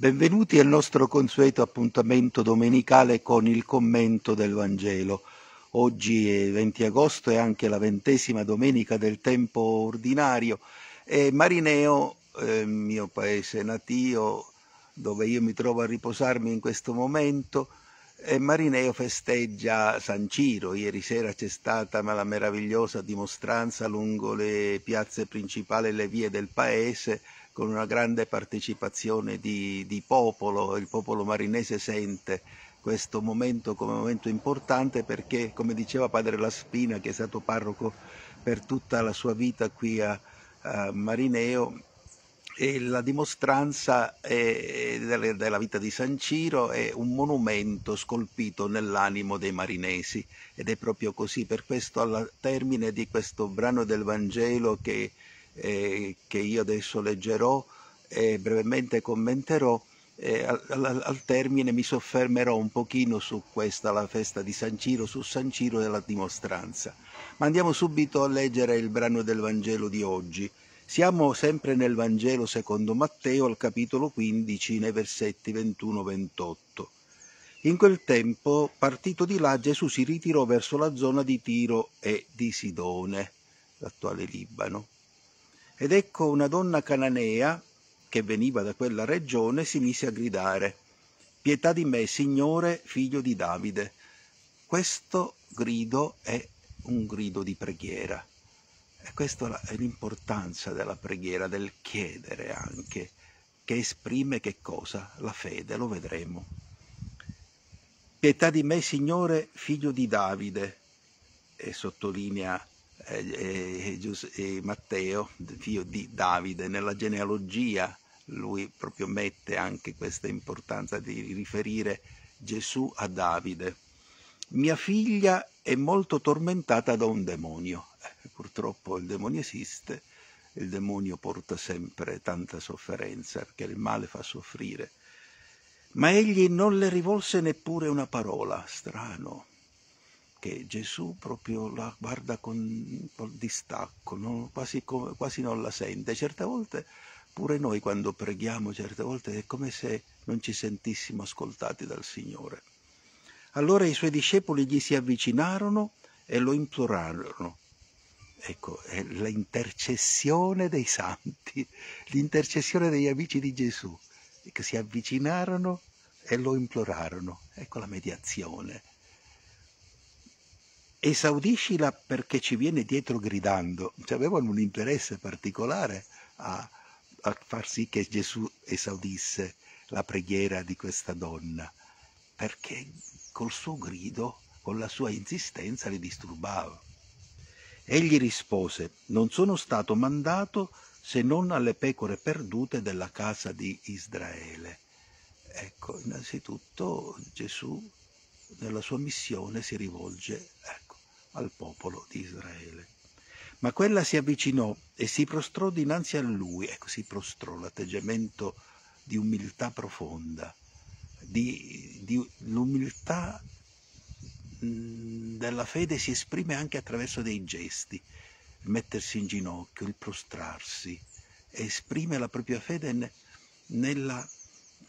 Benvenuti al nostro consueto appuntamento domenicale con il commento del Vangelo. Oggi è 20 agosto e anche la ventesima domenica del tempo ordinario e Marineo, eh, mio paese natio, dove io mi trovo a riposarmi in questo momento, e Marineo festeggia San Ciro. Ieri sera c'è stata la meravigliosa dimostranza lungo le piazze principali e le vie del paese con una grande partecipazione di, di popolo, il popolo marinese sente questo momento come momento importante perché, come diceva padre Laspina, che è stato parroco per tutta la sua vita qui a, a Marineo, e la dimostranza delle, della vita di San Ciro è un monumento scolpito nell'animo dei marinesi ed è proprio così. Per questo, al termine di questo brano del Vangelo che eh, che io adesso leggerò e brevemente commenterò, eh, al, al, al, termine mi soffermerò un pochino su questa, la festa di San Ciro, su San Ciro della dimostranza. Ma andiamo subito a leggere il brano del Vangelo di oggi. Siamo sempre nel Vangelo secondo Matteo, al capitolo 15, nei versetti 21-28. In quel tempo, partito di là, Gesù si ritirò verso la zona di Tiro e di Sidone, l'attuale Libano. Ed ecco una donna cananea che veniva da quella regione si mise a gridare Pietà di me, Signore, figlio di Davide. Questo grido è un grido di preghiera. E questa è l'importanza della preghiera, del chiedere anche, che esprime che cosa? La fede, lo vedremo. Pietà di me, Signore, figlio di Davide, e sottolinea eh, eh, Matteo, figlio di Davide, nella genealogia lui proprio mette anche questa importanza di riferire Gesù a Davide. Mia figlia è molto tormentata da un demonio. Purtroppo il demonio esiste, il demonio porta sempre tanta sofferenza perché il male fa soffrire. Ma egli non le rivolse neppure una parola, strano che Gesù proprio la guarda con, con distacco, no? quasi, quasi non la sente. Certe volte pure noi quando preghiamo, certe volte è come se non ci sentissimo ascoltati dal Signore. Allora i suoi discepoli gli si avvicinarono e lo implorarono. Ecco, è l'intercessione dei santi, l'intercessione degli amici di Gesù, che si avvicinarono e lo implorarono. Ecco la mediazione esaudiscila perché ci viene dietro gridando. Cioè, avevano un interesse particolare a, a far sì che Gesù esaudisse la preghiera di questa donna, perché col suo grido, con la sua insistenza li disturbava. Egli rispose, non sono stato mandato se non alle pecore perdute della casa di Israele. Ecco, innanzitutto Gesù nella sua missione si rivolge ecco, al popolo di Israele. Ma quella si avvicinò e si prostrò dinanzi a lui, ecco si prostrò l'atteggiamento di umiltà profonda, di, di l'umiltà della fede si esprime anche attraverso dei gesti, il mettersi in ginocchio, il prostrarsi, esprime la propria fede nella,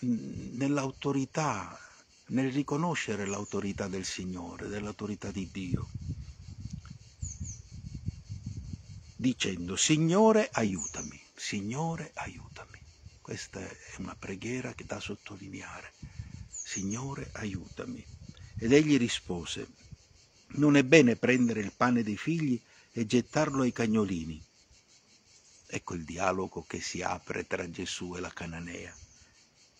nell'autorità, nel riconoscere l'autorità del Signore, dell'autorità di Dio. dicendo Signore aiutami, Signore aiutami. Questa è una preghiera che da sottolineare. Signore aiutami. Ed egli rispose, non è bene prendere il pane dei figli e gettarlo ai cagnolini. Ecco il dialogo che si apre tra Gesù e la cananea.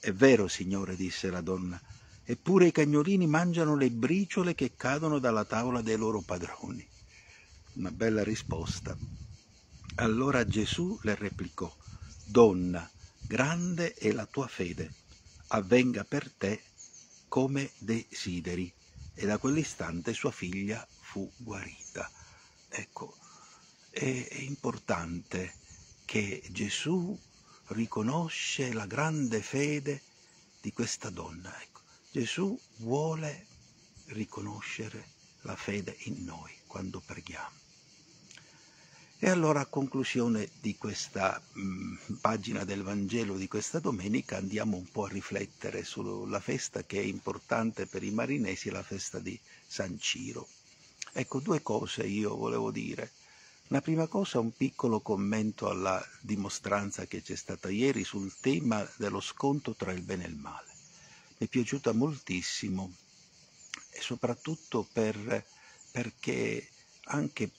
È vero, Signore, disse la donna, eppure i cagnolini mangiano le briciole che cadono dalla tavola dei loro padroni. Una bella risposta. Allora Gesù le replicò, Donna, grande è la tua fede, avvenga per te come desideri. E da quell'istante sua figlia fu guarita. Ecco, è, è importante che Gesù riconosce la grande fede di questa donna. Ecco, Gesù vuole riconoscere la fede in noi quando preghiamo. E allora a conclusione di questa mh, mm, pagina del Vangelo di questa domenica andiamo un po' a riflettere sulla festa che è importante per i marinesi, la festa di San Ciro. Ecco, due cose io volevo dire. La prima cosa un piccolo commento alla dimostranza che c'è stata ieri sul tema dello sconto tra il bene e il male. Mi è piaciuta moltissimo e soprattutto per, perché anche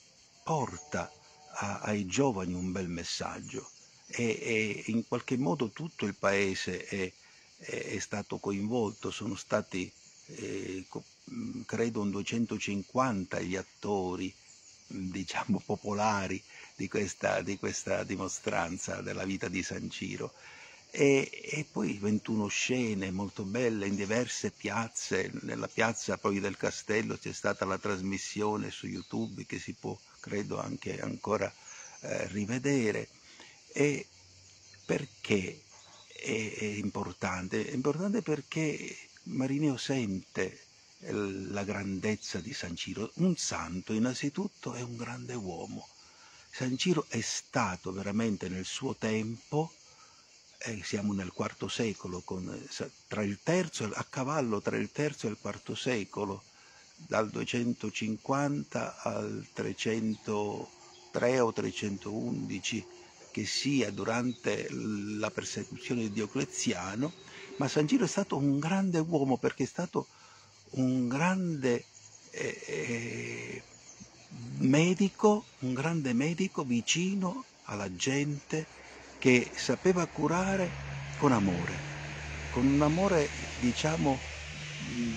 porta a, ai giovani un bel messaggio. E, e, in qualche modo tutto il paese è, è, è stato coinvolto, sono stati eh, credo un 250 gli attori diciamo popolari di questa, di questa dimostranza della vita di San Ciro e, e, poi 21 scene molto belle in diverse piazze, nella piazza poi del castello c'è stata la trasmissione su YouTube che si può credo anche ancora eh, rivedere. E perché è, è importante? È importante perché Marineo sente la grandezza di San Ciro. Un santo innanzitutto è un grande uomo. San Ciro è stato veramente nel suo tempo, eh, siamo nel IV secolo, con, tra il terzo, a cavallo tra il terzo e il IV secolo, dal 250 al 303 o 311 che sia durante la persecuzione di Diocleziano, ma San Giro è stato un grande uomo perché è stato un grande eh, eh, medico, un grande medico vicino alla gente che sapeva curare con amore, con un amore diciamo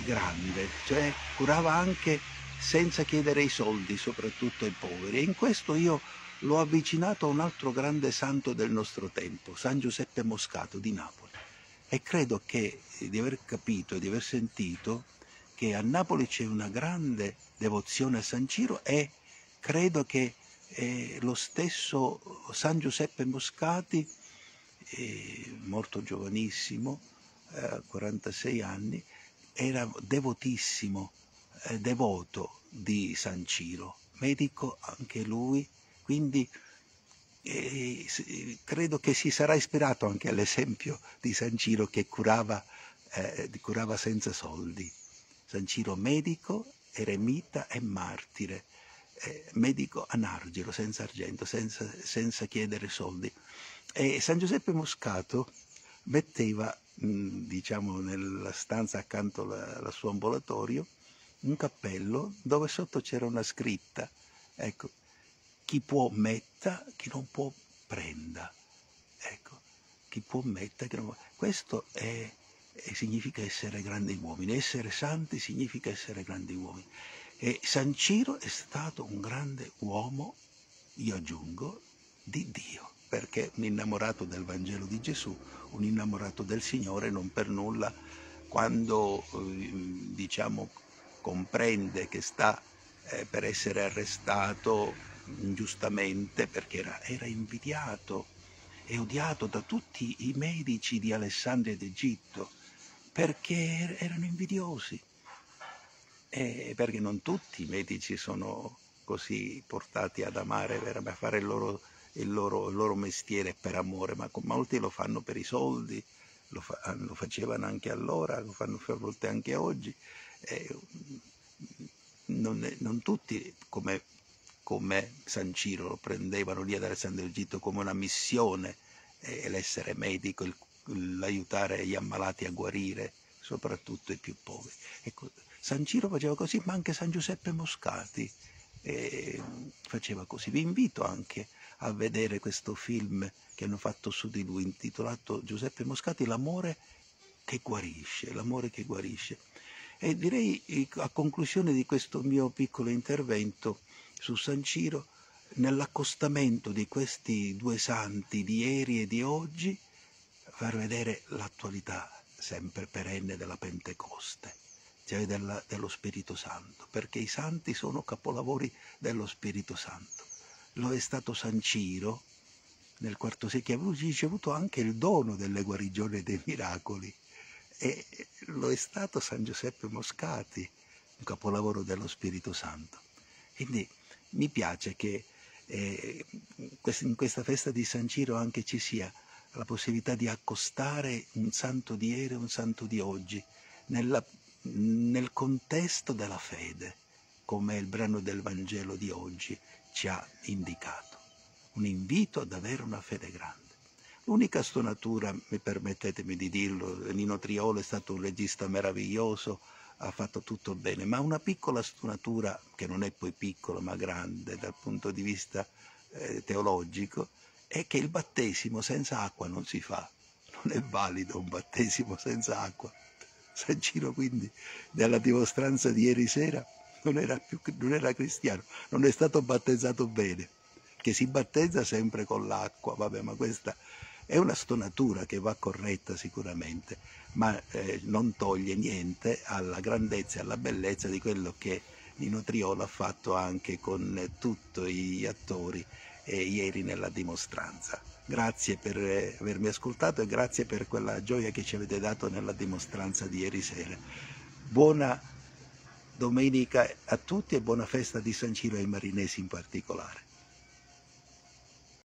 grande, cioè curava anche senza chiedere i soldi, soprattutto ai poveri. E in questo io l'ho avvicinato a un altro grande santo del nostro tempo, San Giuseppe Moscato di Napoli. E credo che di aver capito di aver sentito che a Napoli c'è una grande devozione a San Ciro e credo che eh, lo stesso San Giuseppe Moscati, eh, morto giovanissimo, eh, 46 anni, era devotissimo, eh, devoto di San Ciro, medico anche lui, quindi eh, credo che si sarà ispirato anche all'esempio di San Ciro che curava, eh, curava senza soldi. San Ciro medico, eremita e martire, eh, medico anargiro, senza argento, senza, senza chiedere soldi. E San Giuseppe Moscato metteva diciamo nella stanza accanto al suo ambulatorio, un cappello dove sotto c'era una scritta, ecco, chi può metta, chi non può prenda, ecco, chi può metta, chi non può... Questo è, è, significa essere grandi uomini, essere santi significa essere grandi uomini. E San Ciro è stato un grande uomo, io aggiungo, di Dio perché un innamorato del Vangelo di Gesù, un innamorato del Signore non per nulla quando eh, diciamo comprende che sta eh, per essere arrestato ingiustamente perché era, era invidiato e odiato da tutti i medici di Alessandria d'Egitto perché er-, erano invidiosi. E perché non tutti i medici sono così portati ad amare, a fare il loro il loro, il loro mestiere per amore, ma molti lo fanno per i soldi, lo, fa, lo facevano anche allora, lo fanno a volte anche oggi. Eh, non, non, tutti come, come, San Ciro lo prendevano lì ad Alessandro Egitto come una missione, eh, l'essere medico, l'aiutare gli ammalati a guarire, soprattutto i più poveri. Ecco, San Ciro faceva così, ma anche San Giuseppe Moscati eh, faceva così. Vi invito anche a vedere questo film che hanno fatto su di lui, intitolato Giuseppe Moscati, L'amore che guarisce, l'amore che guarisce. E direi a conclusione di questo mio piccolo intervento su San Ciro, nell'accostamento di questi due santi di ieri e di oggi, far vedere l'attualità sempre perenne della Pentecoste, cioè della, dello Spirito Santo, perché i santi sono capolavori dello Spirito Santo lo è stato San Ciro nel IV secolo, che ha ricevuto anche il dono delle guarigioni e dei miracoli e lo è stato San Giuseppe Moscati, un capolavoro dello Spirito Santo. Quindi mi piace che eh, in questa festa di San Ciro anche ci sia la possibilità di accostare un santo di ieri e un santo di oggi nella, nel contesto della fede, come il brano del Vangelo di oggi ci ha indicato. Un invito ad avere una fede grande. L'unica stonatura, mi permettetemi di dirlo, Nino Triolo è stato un regista meraviglioso, ha fatto tutto bene, ma una piccola stonatura, che non è poi piccola ma grande dal punto di vista eh, teologico, è che il battesimo senza acqua non si fa. Non è valido un battesimo senza acqua. San Ciro quindi, nella dimostranza di ieri sera, non era, più, non era cristiano, non è stato battezzato bene, che si battezza sempre con l'acqua, vabbè, ma questa è una stonatura che va corretta sicuramente, ma eh, non toglie niente alla grandezza e alla bellezza di quello che Nino Triolo ha fatto anche con tutti gli attori eh, ieri nella dimostranza. Grazie per eh, avermi ascoltato e grazie per quella gioia che ci avete dato nella dimostranza di ieri sera. Buona domenica a tutti e buona festa di San Ciro ai marinesi in particolare.